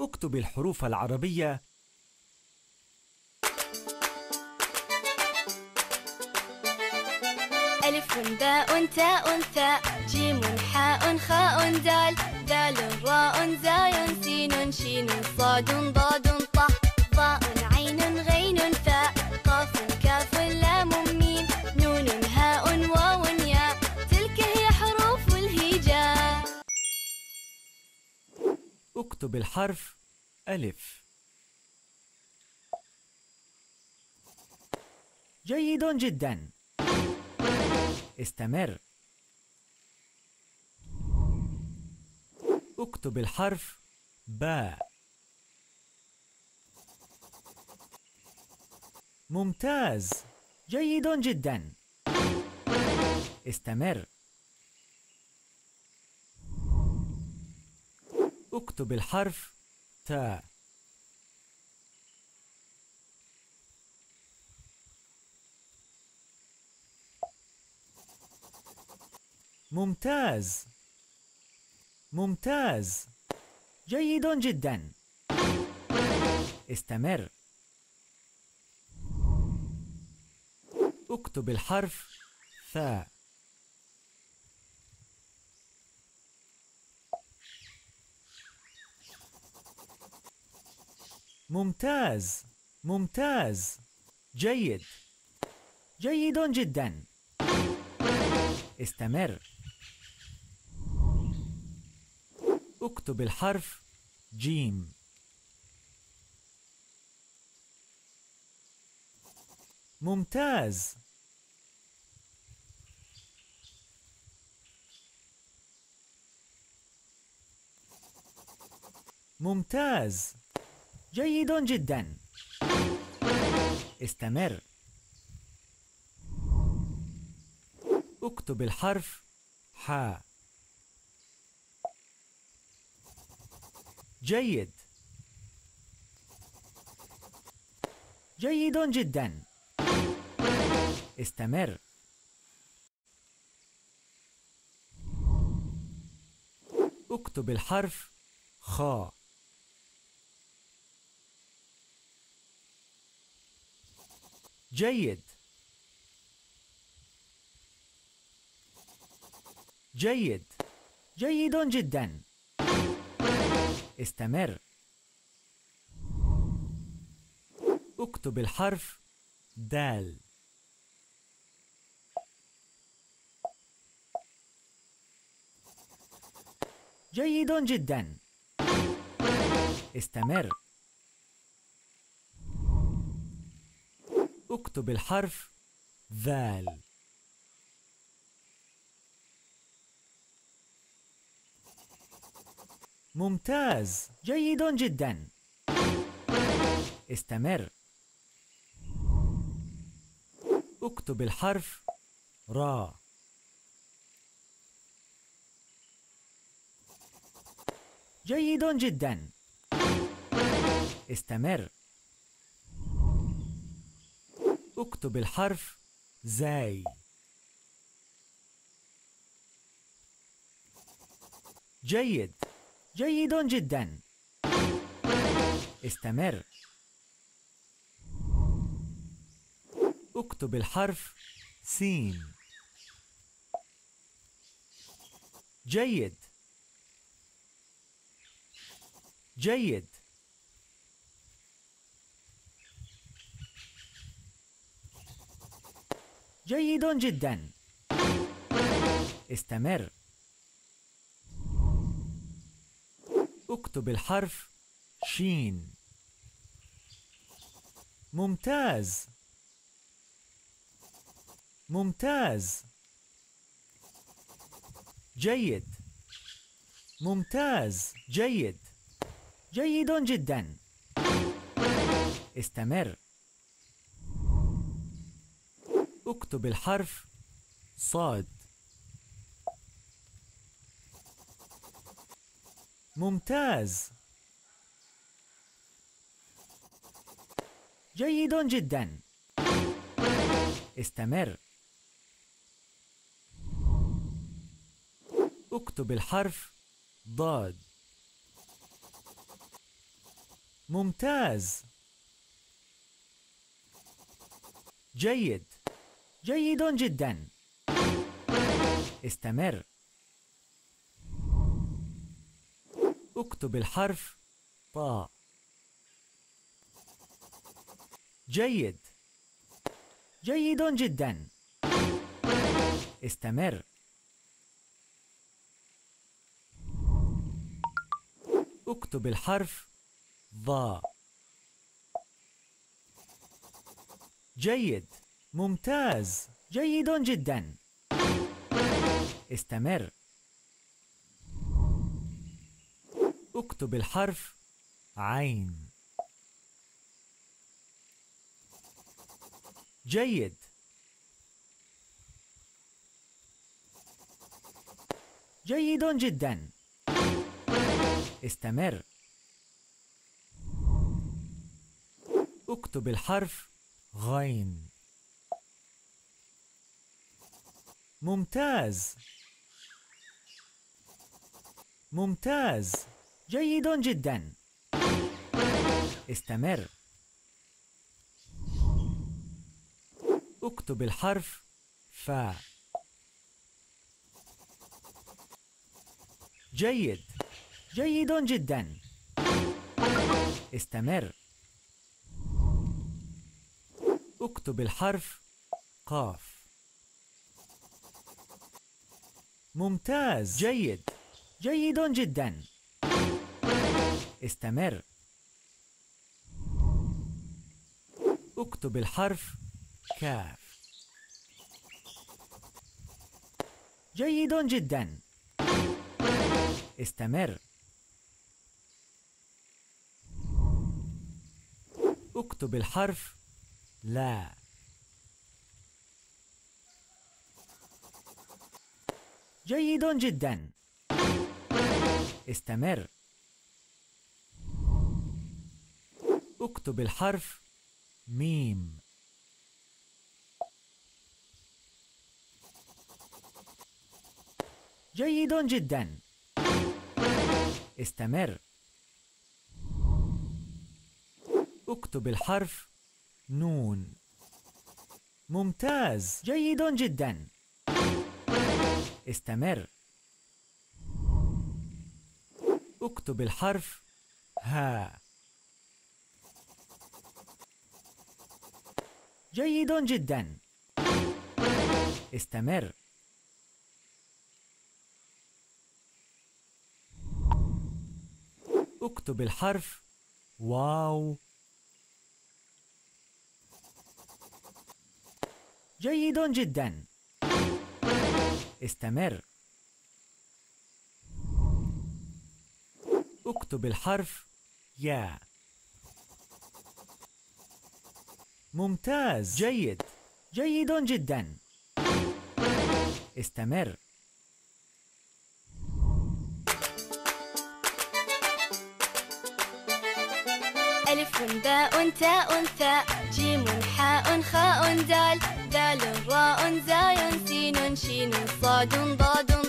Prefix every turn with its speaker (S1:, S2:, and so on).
S1: اكتب الحروف العربية.
S2: ألف باء تاء ثاء جيم حاء خاء دال دال راء زاي سين شين صاد ضاد
S1: اكتب الحرف ألف. جيد جدا. استمر. اكتب الحرف باء. ممتاز. جيد جدا. استمر. اكتب الحرف تاء ممتاز. ممتاز. جيد جدا. استمر. اكتب الحرف ثاء. ممتاز ممتاز. جيد. جيد جدا. استمر. اكتب الحرف جيم. ممتاز. ممتاز. جيد جدا. استمر. اكتب الحرف حاء جيد. جيد جدا. استمر. اكتب الحرف خاء جيد. جيد. جيد جدا. استمر. اكتب الحرف دال. جيد جدا. استمر. اكتب الحرف ذال. ممتاز. جيد جدا. استمر. اكتب الحرف را. جيد جدا. استمر. اكتب الحرف زاي. جيد. جيد جدا. استمر. اكتب الحرف سين. جيد. جيد. جيد جدا. استمر. اكتب الحرف شين. ممتاز. ممتاز. جيد. ممتاز. جيد. جيد جدا. استمر. اكتب الحرف صاد. ممتاز. جيد جدا. استمر. اكتب الحرف ضاد. ممتاز. جيد. جيد جدا. استمر. اكتب الحرف طاء جيد. جيد جدا. استمر. اكتب الحرف ضاء جيد. ممتاز. جيد جدا. استمر. اكتب الحرف عين. جيد. جيد جدا. استمر. اكتب الحرف غين. ممتاز. ممتاز. جيد جدا. استمر. اكتب الحرف فاء جيد. جيد جدا. استمر. اكتب الحرف قاف. ممتاز. جيد. جيد جدا. استمر. اكتب الحرف كاف. جيد جدا. استمر. اكتب الحرف لا. جيد جدا. استمر. اكتب الحرف ميم. جيد جدا. استمر. اكتب الحرف نون. ممتاز. جيد جدا. استمر. اكتب الحرف ها جيد جدا. استمر. اكتب الحرف واو. جيد جدا. استمر. اكتب الحرف يا. ممتاز. جيد. جيد جدا. استمر.
S2: ألف باء تاء ثاء خاء دال ذال راء زاي سين شين صاد ضاد